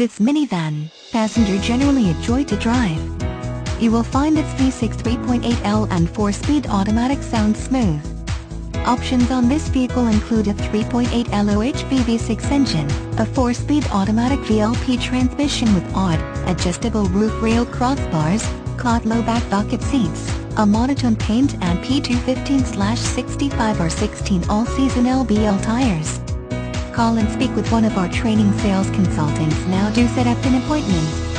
This minivan, passenger generally a joy to drive. You will find its V6 3.8L and 4-speed automatic sound smooth. Options on this vehicle include a 3.8 LOHV V6 engine, a 4-speed automatic VLP transmission with odd, adjustable roof rail crossbars, cloth low back bucket seats, a monotone paint and P215-65 or 16 all-season LBL tires. Call and speak with one of our training sales consultants now do set up an appointment.